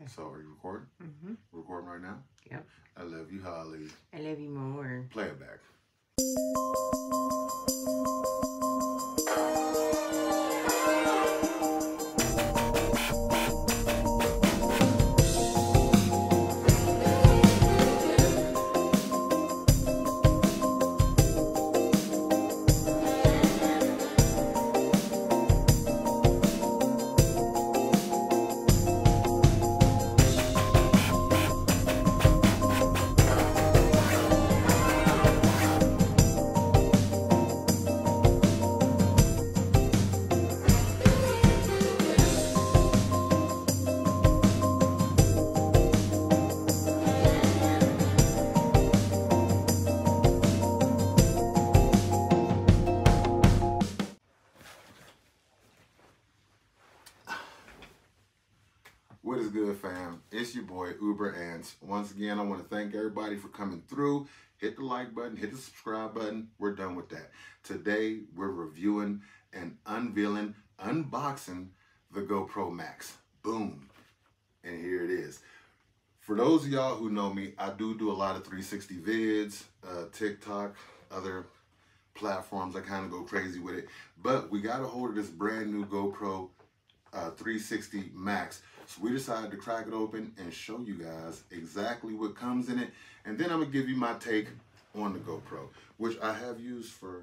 Okay. So are you recording? Mm-hmm. Recording right now? Yep. I love you, Holly. I love you more. Play it back. Uber Once again, I want to thank everybody for coming through. Hit the like button, hit the subscribe button. We're done with that. Today, we're reviewing and unveiling, unboxing the GoPro Max. Boom. And here it is. For those of y'all who know me, I do do a lot of 360 vids, uh, TikTok, other platforms. I kind of go crazy with it. But we got a hold of this brand new GoPro uh, 360 Max. So we decided to crack it open and show you guys exactly what comes in it. And then I'm gonna give you my take on the GoPro, which I have used for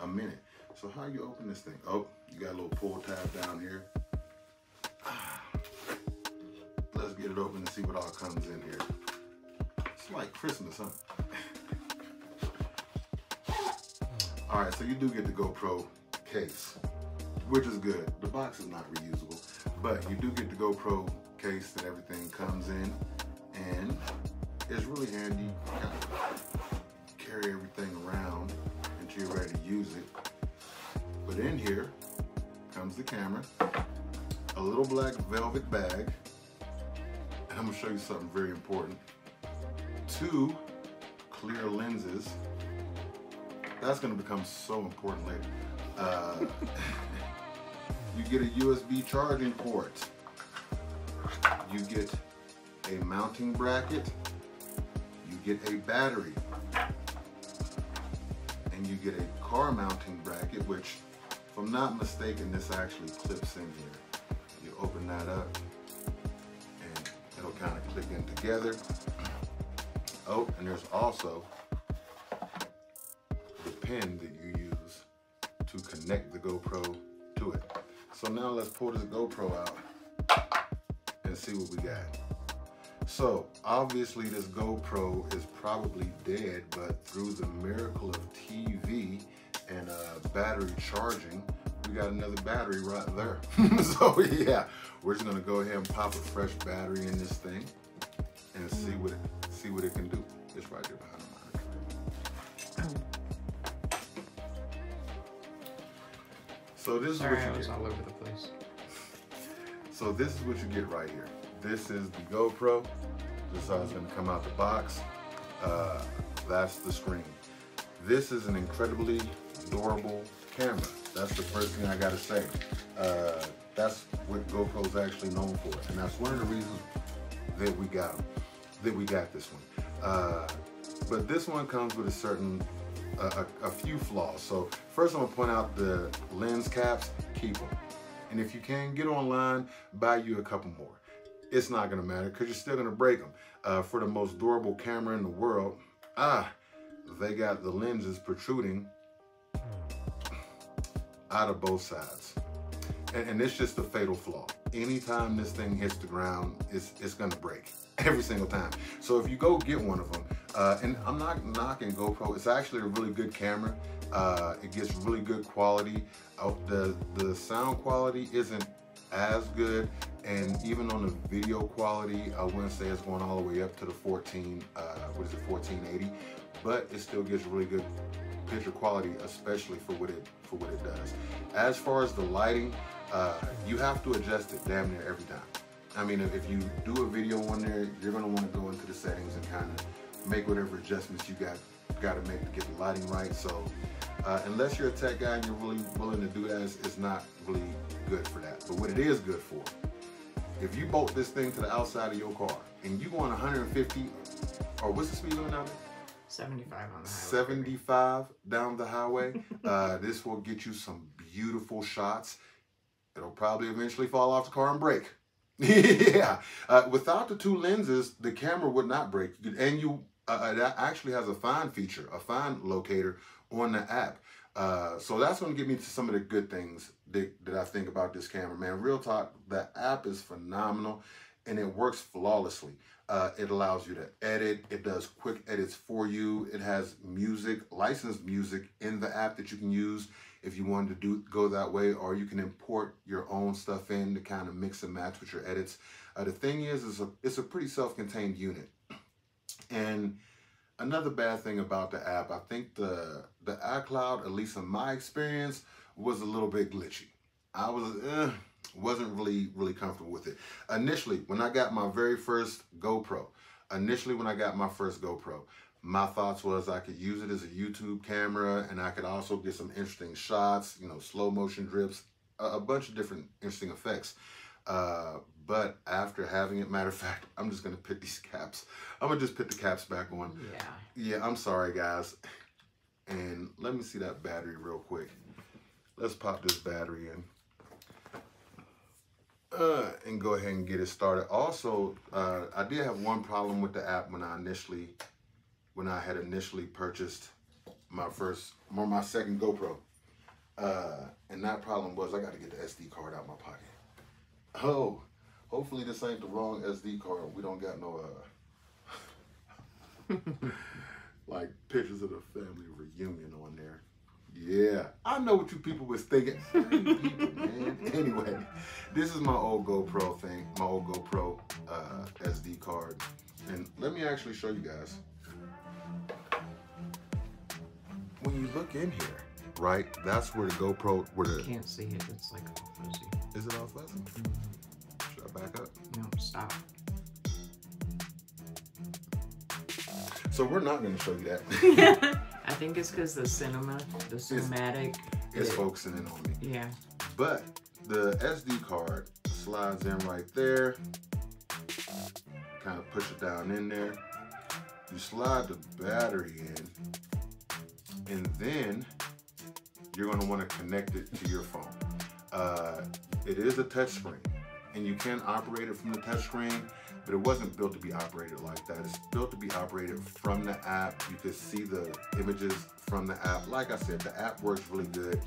a minute. So how you open this thing? Oh, you got a little pull tab down here. Let's get it open and see what all comes in here. It's like Christmas, huh? All right, so you do get the GoPro case, which is good. The box is not reusable, but you do get the GoPro case that everything comes in, and it's really handy. Kind of carry everything around until you're ready to use it. But in here comes the camera, a little black velvet bag, and I'm gonna show you something very important. Two clear lenses that's to become so important later. Uh, get a USB charging port. You get a mounting bracket. You get a battery. And you get a car mounting bracket, which, if I'm not mistaken, this actually clips in here. You open that up and it'll kind of click in together. Oh, and there's also the pin that you use to connect the GoPro to it. So now let's pull this GoPro out and see what we got. So obviously this GoPro is probably dead, but through the miracle of TV and uh, battery charging, we got another battery right there. so yeah, we're just gonna go ahead and pop a fresh battery in this thing and see what it, see what it can do. It's right there behind So this Sorry, is what you was get. all over the place. So this is what you get right here. This is the GoPro. This is how it's gonna come out the box. Uh, that's the screen. This is an incredibly durable camera. That's the first thing I gotta say. Uh, that's what GoPro's actually known for. And that's one of the reasons that we got 'em, that we got this one. Uh, but this one comes with a certain, a, a, a few flaws. So first I'm gonna point out the lens caps, keep them. And if you can get online, buy you a couple more. It's not gonna matter because you're still gonna break them. Uh, for the most durable camera in the world, ah, they got the lenses protruding out of both sides. And, and it's just a fatal flaw. Anytime this thing hits the ground, it's, it's gonna break every single time. So if you go get one of them, uh, and I'm not knocking GoPro, it's actually a really good camera. Uh, it gets really good quality. Uh, the, the sound quality isn't as good, and even on the video quality, I wouldn't say it's going all the way up to the 14, uh, what is it, 1480, but it still gets really good picture quality, especially for what it for what it does. As far as the lighting, uh, you have to adjust it damn near every time. I mean, if, you do a video on there, you're gonna want to go into the settings and kind of make whatever adjustments you got got to make to get the lighting right. So, uh, unless you're a tech guy and you're really willing to do that, it's, it's not really good for that. But what it is good for if you bolt this thing to the outside of your car and you going 150, or what's the speed limit now? 75 on the highway. 75 down the highway. uh, this will get you some beautiful shots. It'll probably eventually fall off the car and break. yeah. Uh, without the two lenses, the camera would not break. And you, uh, that actually has a find feature, a find locator on the app. Uh, so that's going to get me to some of the good things that, that I think about this camera, man. Real talk, the app is phenomenal and it works flawlessly. Uh, it allows you to edit. It does quick edits for you. It has music, licensed music in the app that you can use if you wanted to do go that way, or you can import your own stuff in to kind of mix and match with your edits. Uh, the thing is, is a, it's a pretty self-contained unit. And another bad thing about the app, I think the the iCloud, at least in my experience, was a little bit glitchy. I was eh, wasn't really really comfortable with it. Initially, when I got my very first GoPro, initially when I got my first GoPro, my thoughts was I could use it as a YouTube camera and I could also get some interesting shots, you know, slow motion drips, a, a bunch of different interesting effects. Uh, but after having it, matter of fact, I'm just gonna put these caps. I'm gonna just put the caps back on. Yeah. Yeah, I'm sorry guys. And let me see that battery real quick. Let's pop this battery in. Uh, and go ahead and get it started. Also, uh, I did have one problem with the app when I initially, when I had initially purchased my first, or my second GoPro. Uh, and that problem was I got to get the SD card out of my pocket. Oh, hopefully this ain't the wrong SD card. We don't got no, uh, like pictures of the family reunion on there. Yeah, I know what you people was thinking. people. Anyway, this is my old GoPro thing, my old GoPro uh, SD card. And let me actually show you guys. When you look in here, right, that's where the GoPro, where the... Can't see it, it's like fuzzy. Is it all fuzzy? Should I back up? No, stop. So we're not going to show you that. I think it's because the cinema, the cinematic. it's focusing in on me. Yeah. But the SD card slides in right there. Kind of push it down in there. You slide the battery in. And then you're going to want to connect it to your phone. Uh, it is a touch screen and you can operate it from the touch screen, but it wasn't built to be operated like that. It's built to be operated from the app. You can see the images from the app. Like I said, the app works really good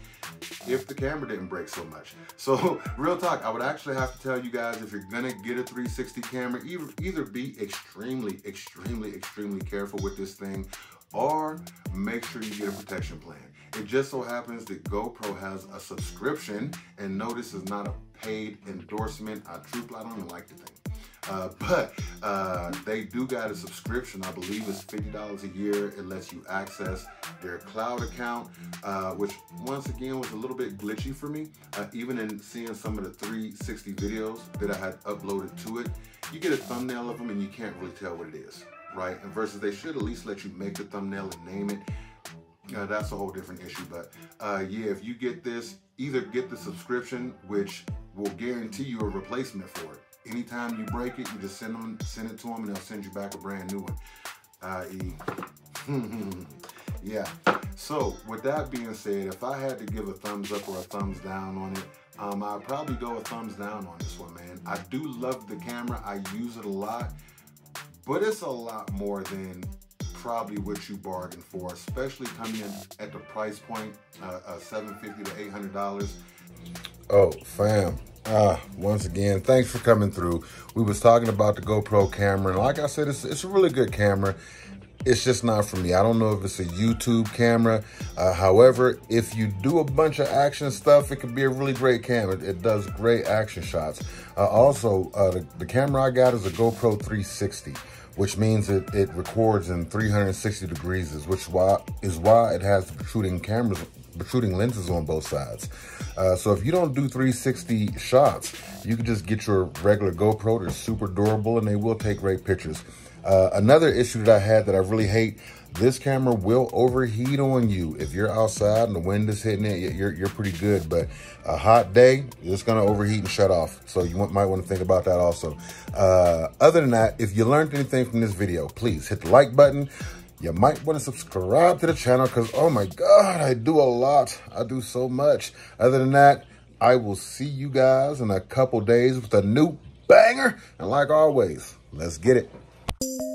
if the camera didn't break so much. So real talk, I would actually have to tell you guys if you're gonna get a 360 camera, either, either be extremely, extremely, extremely careful with this thing or make sure you get a protection plan. It just so happens that GoPro has a subscription and no, this is not a paid endorsement. I truthfully, I don't even like the thing. Uh, but uh, they do got a subscription. I believe it's $50 a year. It lets you access their cloud account, uh, which once again was a little bit glitchy for me. Uh, even in seeing some of the 360 videos that I had uploaded to it, you get a thumbnail of them and you can't really tell what it is, right? And versus they should at least let you make the thumbnail and name it. Uh, that's a whole different issue. But uh, yeah, if you get this, either get the subscription, which will guarantee you a replacement for it. Anytime you break it, you just send them, send it to them, and they'll send you back a brand new one. I.e., yeah. So with that being said, if I had to give a thumbs up or a thumbs down on it, um, I'd probably go a thumbs down on this one, man. I do love the camera. I use it a lot, but it's a lot more than probably what you bargained for, especially coming in at the price point, uh, uh, 750 to $800. Oh, fam. Uh, once again, thanks for coming through. We was talking about the GoPro camera, and like I said, it's, it's a really good camera. It's just not for me. I don't know if it's a YouTube camera. Uh, however, if you do a bunch of action stuff, it could be a really great camera. It does great action shots. Uh, also, uh, the, the camera I got is a GoPro 360 which means it, it records in 360 degrees, which why, is why it has protruding cameras, protruding lenses on both sides. Uh, so if you don't do 360 shots, you can just get your regular GoPro. They're super durable and they will take great pictures. Uh, another issue that I had that I really hate, this camera will overheat on you. If you're outside and the wind is hitting it, you're, you're pretty good. But a hot day, it's gonna overheat and shut off. So you might wanna think about that also. Uh, other than that, if you learned anything from this video, please hit the like button. You might want to subscribe to the channel because, oh my God, I do a lot. I do so much. Other than that, I will see you guys in a couple days with a new banger. And like always, let's get it. Thank you.